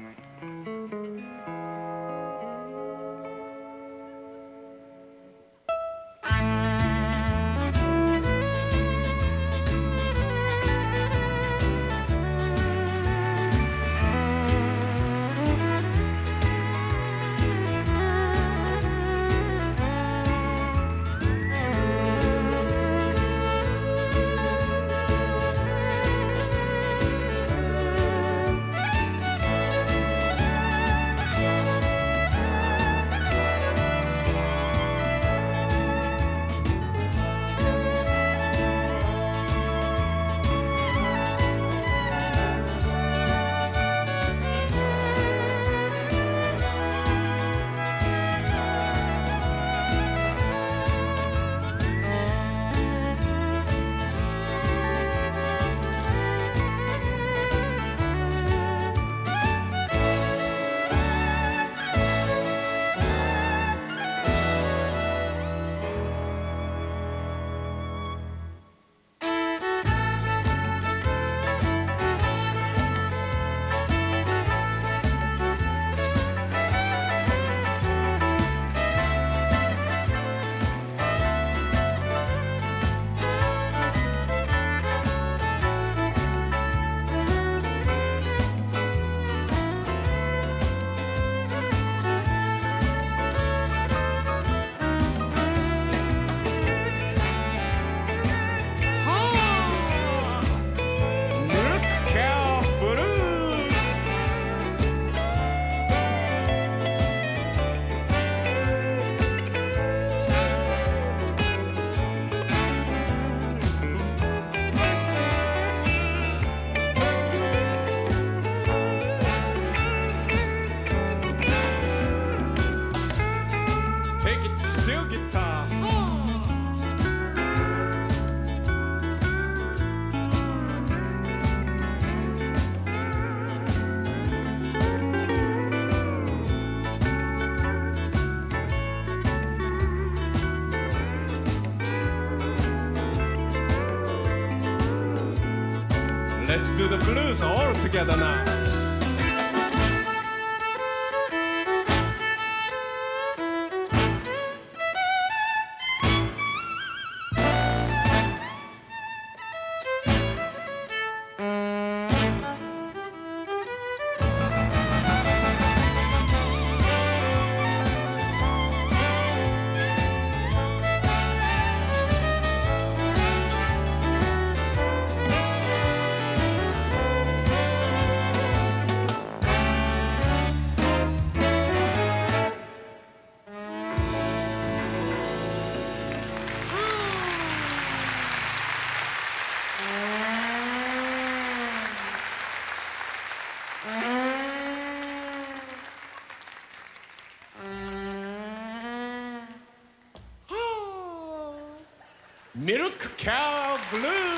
Thank you. steel guitar. Let's do the blues all together now. Milk Cow bye.